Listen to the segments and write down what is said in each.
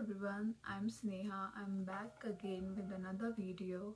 everyone, I'm Sneha. I'm back again with another video.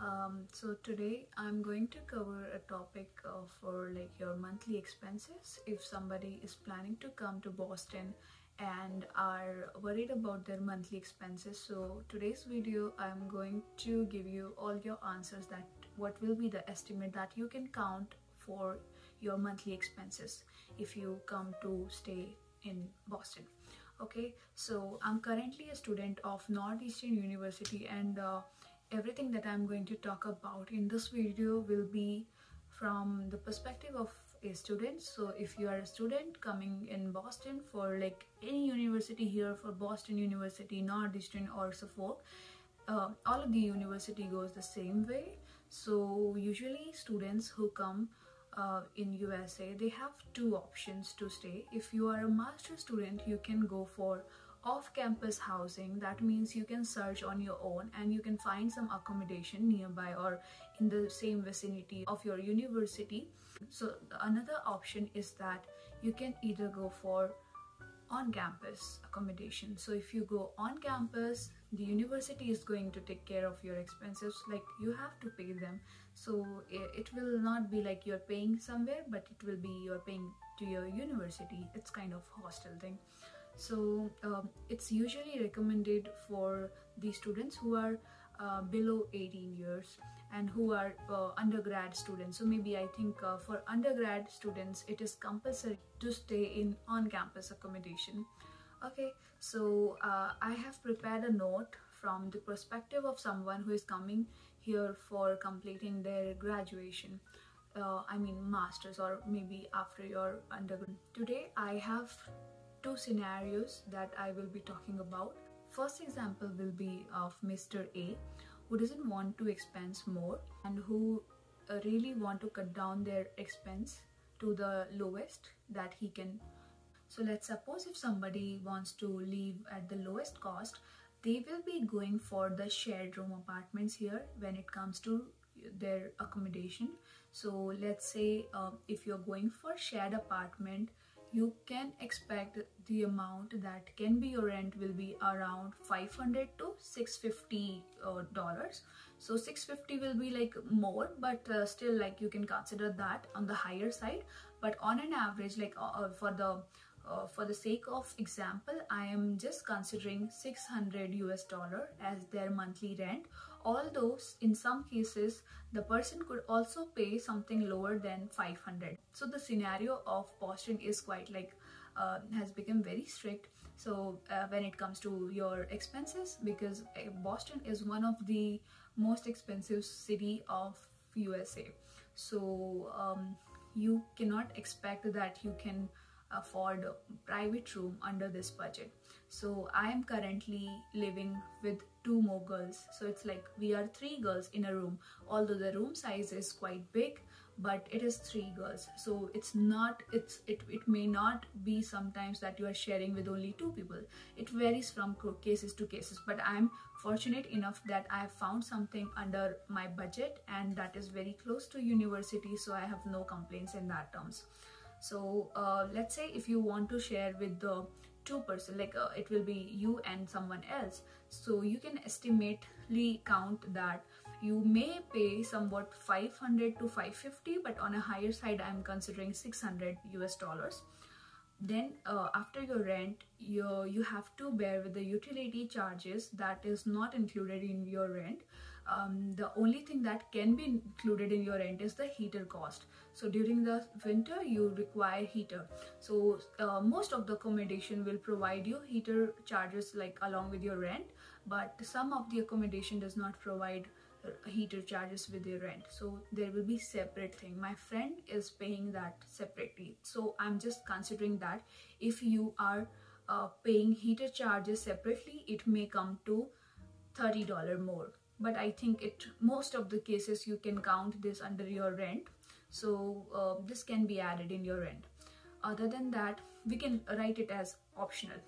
Um, so today I'm going to cover a topic uh, for like your monthly expenses. If somebody is planning to come to Boston and are worried about their monthly expenses, so today's video I'm going to give you all your answers that what will be the estimate that you can count for your monthly expenses if you come to stay in Boston okay so i'm currently a student of northeastern university and uh, everything that i'm going to talk about in this video will be from the perspective of a student. So if you are a student coming in boston for like any university here for boston university northeastern or suffolk uh, all of the university goes the same way. So usually students who come uh, in USA, they have two options to stay. If you are a master student, you can go for off-campus housing. That means you can search on your own and you can find some accommodation nearby or in the same vicinity of your university. So another option is that you can either go for on-campus accommodation. So if you go on campus, the university is going to take care of your expenses like you have to pay them so it will not be like you're paying somewhere but it will be you're paying to your university. It's kind of hostel thing. So um, it's usually recommended for the students who are uh, below 18 years and who are uh, undergrad students. So maybe i think uh, for undergrad students it is compulsory to stay in on-campus accommodation. Okay so uh, i have prepared a note from the perspective of someone who is coming here for completing their graduation uh, i mean masters or maybe after your undergrad. Today i have two scenarios that i will be talking about. First example will be of mr a who doesn't want to expense more and who uh, really want to cut down their expense to the lowest that he can. So let's suppose if somebody wants to live at the lowest cost, they will be going for the shared room apartments here when it comes to their accommodation. So let's say uh, if you're going for shared apartment, you can expect the amount that can be your rent will be around 500 to 650 uh, dollars so 650 will be like more but uh, still like you can consider that on the higher side but on an average like uh, for the uh, for the sake of example i am just considering 600 us dollar as their monthly rent. Although in some cases the person could also pay something lower than 500 so the scenario of boston is quite like uh, has become very strict. So uh, when it comes to your expenses because uh, boston is one of the most expensive city of usa so um, you cannot expect that you can afford a private room under this budget. So i am currently living with two more girls. So it's like we are three girls in a room. Although the room size is quite big but it is three girls. So it's not it's it, it may not be sometimes that you are sharing with only two people. It varies from cases to cases but i'm fortunate enough that i have found something under my budget and that is very close to university so i have no complaints in that terms so uh, let's say if you want to share with the two person like uh, it will be you and someone else. So you can estimately count that. You may pay somewhat 500 to 550 but on a higher side i'm considering 600 us dollars. Then uh, after your rent you you have to bear with the utility charges that is not included in your rent um, the only thing that can be included in your rent is the heater cost. So during the winter you require heater. So uh, most of the accommodation will provide you heater charges like along with your rent but some of the accommodation does not provide uh, heater charges with your rent. So there will be separate thing. My friend is paying that separately. So i'm just considering that if you are uh, paying heater charges separately it may come to $30 more but i think it most of the cases you can count this under your rent. So uh, this can be added in your rent. Other than that we can write it as optional.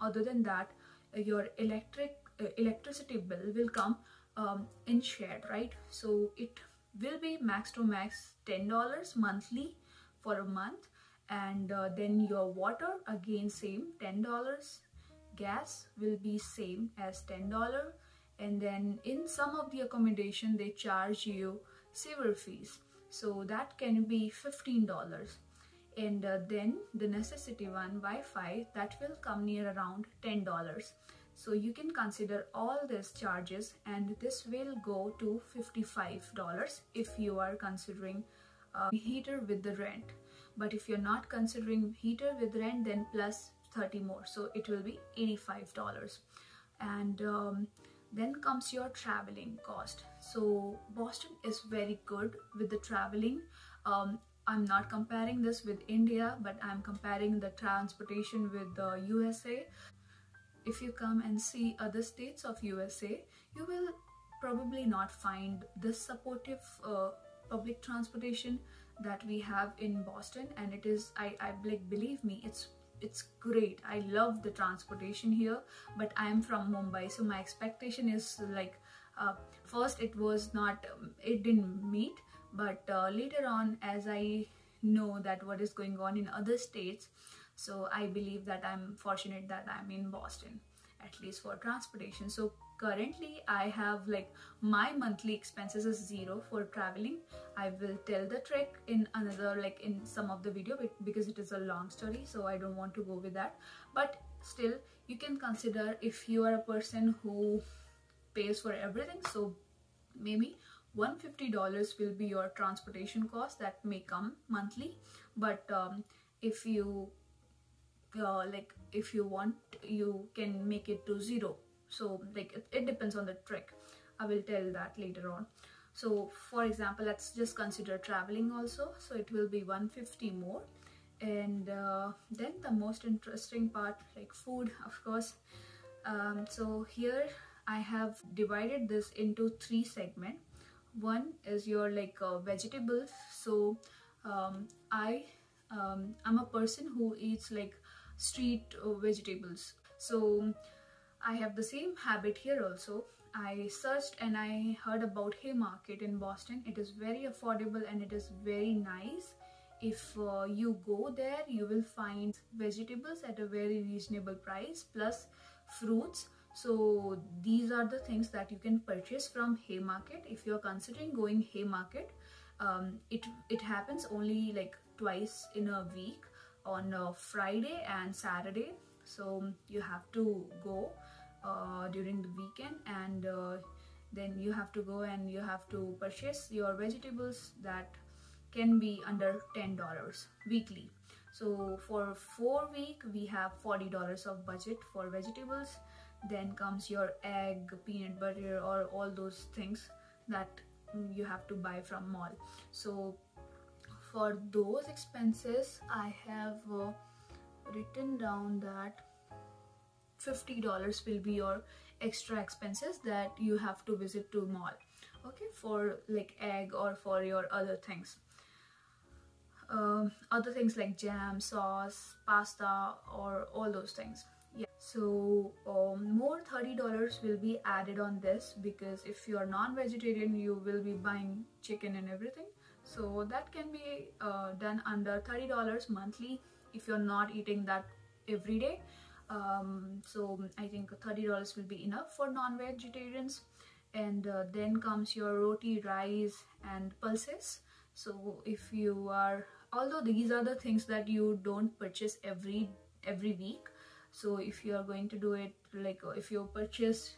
Other than that your electric uh, electricity bill will come um, in shared right? So it will be max to max $10 monthly for a month and uh, then your water again same $10 gas will be same as $10 and then in some of the accommodation they charge you sewer fees. So that can be $15 and uh, then the necessity one Wi-Fi that will come near around $10 so you can consider all these charges and this will go to $55 if you are considering uh, heater with the rent. But if you're not considering heater with rent then plus 30 more. So it will be $85 and um, then comes your traveling cost. So boston is very good with the traveling. Um, i'm not comparing this with india but i'm comparing the transportation with the usa if you come and see other states of usa you will probably not find this supportive uh, public transportation that we have in boston. And it is i i like believe me it's it's great. I love the transportation here but i'm from mumbai so my expectation is like uh, first it was not it didn't meet but uh, later on as i know that what is going on in other states so i believe that i'm fortunate that i'm in boston at least for transportation. So currently i have like my monthly expenses is zero for traveling. I will tell the trick in another like in some of the video because it is a long story so i don't want to go with that. But still you can consider if you are a person who pays for everything so maybe $150 will be your transportation cost that may come monthly. But um, if you uh, like if you want you can make it to zero so like it, it depends on the trick. I will tell that later on. So for example let's just consider traveling also. So it will be 150 more. And uh, then the most interesting part like food of course. Um, so here I have divided this into three segments. One is your like uh, vegetables. So um, I um, I'm a person who eats like street uh, vegetables. So I have the same habit here also. I searched and I heard about Haymarket in Boston. It is very affordable and it is very nice. If uh, you go there, you will find vegetables at a very reasonable price plus fruits. So these are the things that you can purchase from Haymarket. If you're considering going Haymarket, um, it, it happens only like twice in a week on a Friday and Saturday so you have to go uh, during the weekend and uh, then you have to go and you have to purchase your vegetables that can be under $10 weekly. So for four week we have $40 of budget for vegetables. Then comes your egg peanut butter or all those things that you have to buy from mall. So for those expenses i have uh, written down that $50 will be your extra expenses that you have to visit to mall okay for like egg or for your other things. Um, other things like jam sauce pasta or all those things. Yeah. So um, more $30 will be added on this because if you are non-vegetarian you will be buying chicken and everything. So that can be uh, done under $30 monthly if you're not eating that every day um, so I think $30 will be enough for non-vegetarians. And uh, then comes your roti rice and pulses. So if you are although these are the things that you don't purchase every every week. So if you are going to do it like if you purchase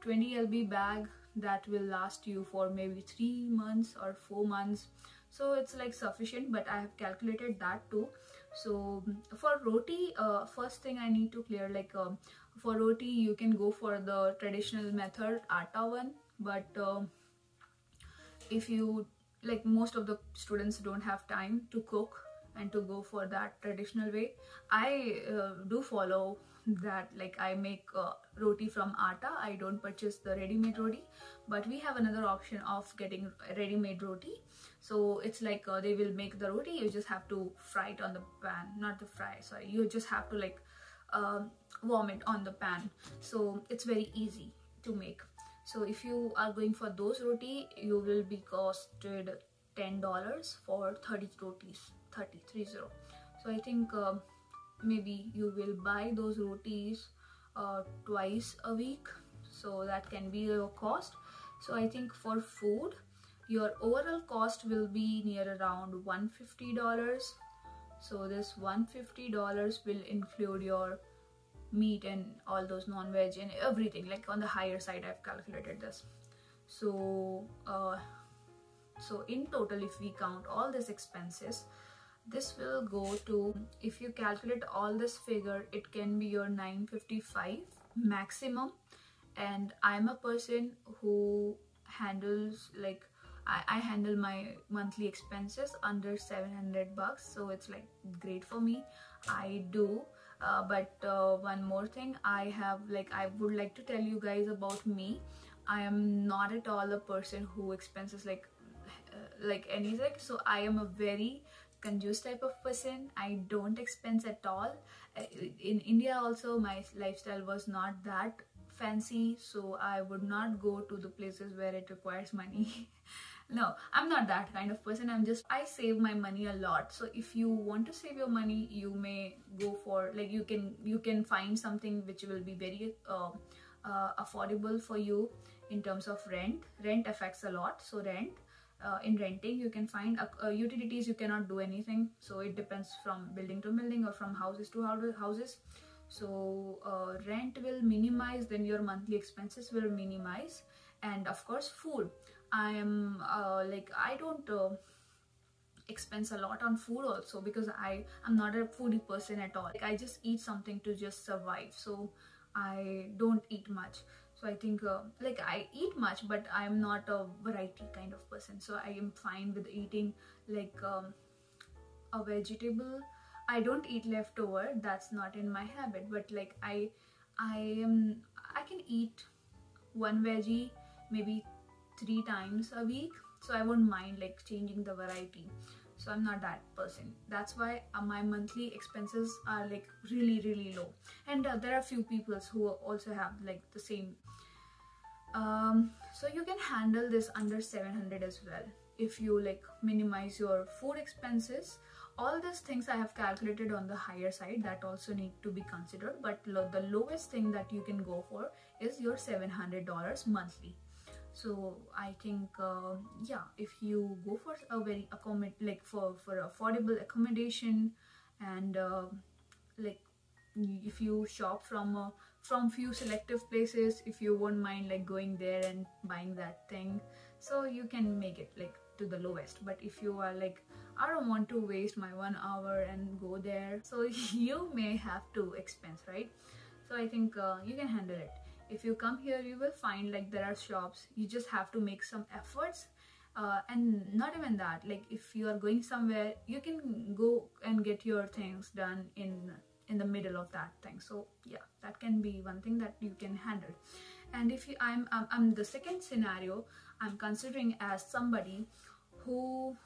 20 lb bag that will last you for maybe three months or four months. So it's like sufficient but i have calculated that too so for roti uh, first thing i need to clear like um, for roti you can go for the traditional method atta one. But uh, if you like most of the students don't have time to cook and to go for that traditional way. I uh, do follow that like i make uh, roti from atta. I don't purchase the ready-made roti but we have another option of getting ready-made roti. So it's like uh, they will make the roti. You just have to fry it on the pan not the fry sorry. You just have to like um, warm it on the pan. So it's very easy to make. So if you are going for those roti you will be costed $10 for 30 rotis 30 30 so i think uh, maybe you will buy those rotis uh, twice a week. So that can be your cost. So i think for food your overall cost will be near around 150 dollars. So this 150 dollars will include your meat and all those non-veg and everything like on the higher side i've calculated this. So uh, so in total if we count all these expenses this will go to if you calculate all this figure it can be your 955 maximum. And i'm a person who handles like I, I handle my monthly expenses under 700 bucks. So it's like great for me. I do. Uh, but uh, one more thing i have like i would like to tell you guys about me. I am not at all a person who expenses like uh, like anything so i am a very conjuice type of person i don't expense at all. In india also my lifestyle was not that fancy so i would not go to the places where it requires money. No i'm not that kind of person. I'm just i save my money a lot. So if you want to save your money you may go for like you can you can find something which will be very uh, uh, affordable for you in terms of rent. Rent affects a lot. So rent uh, in renting you can find uh, utilities you cannot do anything. So it depends from building to building or from houses to houses. So uh, rent will minimize then your monthly expenses will minimize. And of course food. I am uh, like i don't uh, expense a lot on food also because i i'm not a foodie person at all. Like i just eat something to just survive. So i don't eat much so i think uh, like i eat much but i'm not a variety kind of person. So i am fine with eating like um, a vegetable. I don't eat leftover. That's not in my habit. But like i i am i can eat one veggie maybe three times a week. So i won't mind like changing the variety. So i'm not that person. That's why uh, my monthly expenses are like really really low. And uh, there are few people who also have like the same um, so you can handle this under 700 as well. If you like minimize your food expenses all these things i have calculated on the higher side that also need to be considered. But lo the lowest thing that you can go for is your 700 dollars monthly. So i think uh, yeah if you go for a very like for for affordable accommodation and uh, like if you shop from uh, from few selective places if you won't mind like going there and buying that thing. So you can make it like to the lowest. But if you are like i don't want to waste my one hour and go there so you may have to expense right? So i think uh, you can handle it. If you come here you will find like there are shops. You just have to make some efforts. Uh, and not even that like if you are going somewhere you can go and get your things done in in the middle of that thing. So yeah that can be one thing that you can handle. And if you i'm i'm, I'm the second scenario i'm considering as somebody who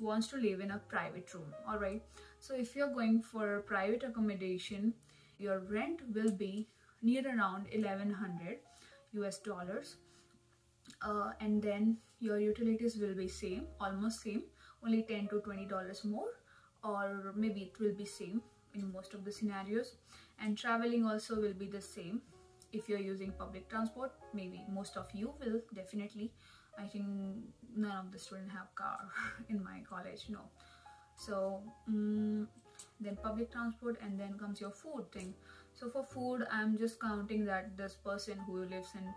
wants to live in a private room all right so if you're going for private accommodation your rent will be near around 1100 US dollars uh, and then your utilities will be same almost same only 10 to 20 dollars more or maybe it will be same in most of the scenarios. And traveling also will be the same. If you're using public transport maybe most of you will definitely. I think none of the students have car in my college no. So um, then public transport and then comes your food thing. So for food i'm just counting that this person who lives in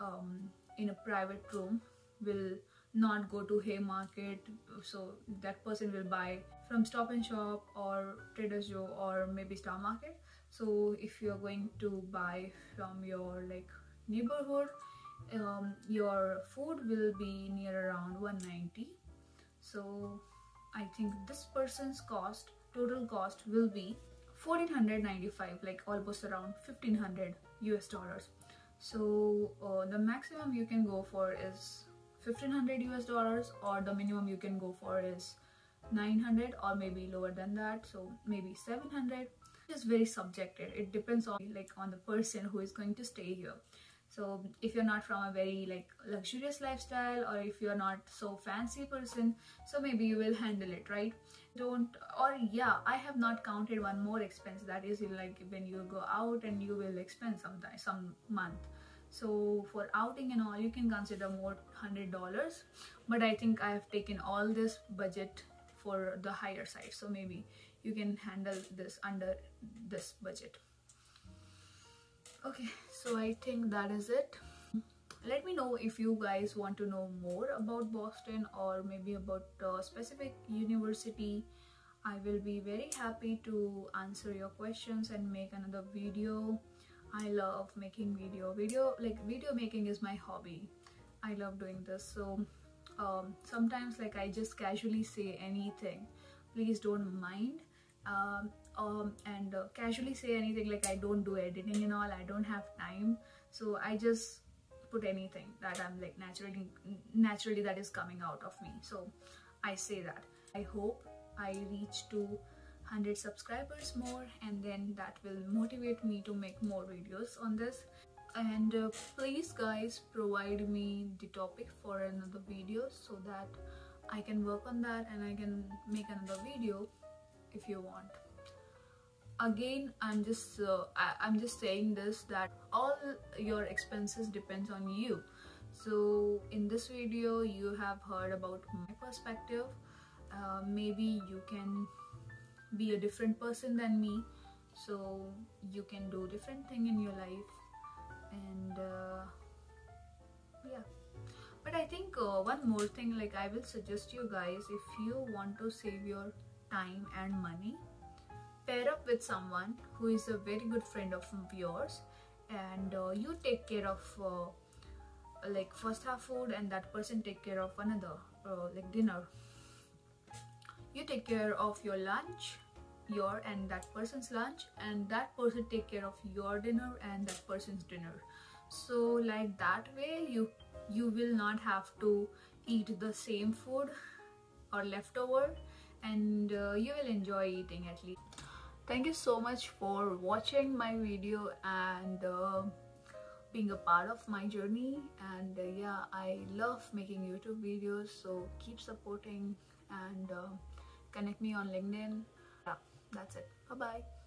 um, in a private room will not go to haymarket. So that person will buy from stop and shop or trader joe or maybe star market. So if you're going to buy from your like neighborhood um, your food will be near around 190 so i think this person's cost total cost will be 1495 like almost around 1500 us dollars. So uh, the maximum you can go for is 1500 us dollars or the minimum you can go for is 900 or maybe lower than that so maybe 700 it's very subjective. It depends on like on the person who is going to stay here. So if you're not from a very like luxurious lifestyle or if you're not so fancy person so maybe you will handle it right? Don't or yeah i have not counted one more expense that is like when you go out and you will expend sometime some month. So for outing and all you can consider more hundred dollars but i think i have taken all this budget for the higher side. So maybe you can handle this under this budget. Okay so i think that is it. Let me know if you guys want to know more about boston or maybe about a specific university. I will be very happy to answer your questions and make another video. I love making video. Video like video making is my hobby. I love doing this so um, sometimes like i just casually say anything. Please don't mind. Um, um, and uh, casually say anything like i don't do editing and all. I don't have time. So i just put anything that i'm like naturally naturally that is coming out of me. So i say that. I hope i reach to 100 subscribers more and then that will motivate me to make more videos on this and uh, please guys provide me the topic for another video so that I can work on that and I can make another video if you want. Again I'm just uh, I, I'm just saying this that all your expenses depends on you. So in this video you have heard about my perspective. Uh, maybe you can be a different person than me. So you can do different thing in your life and uh, yeah. But i think uh, one more thing like i will suggest you guys if you want to save your time and money pair up with someone who is a very good friend of yours and uh, you take care of uh, like first half food and that person take care of another uh, like dinner. You take care of your lunch your and that person's lunch and that person take care of your dinner and that person's dinner. So like that way you you will not have to eat the same food or leftover and uh, you will enjoy eating at least. Thank you so much for watching my video and uh, being a part of my journey. And uh, yeah i love making youtube videos so keep supporting and uh, connect me on linkedin that's it. Bye bye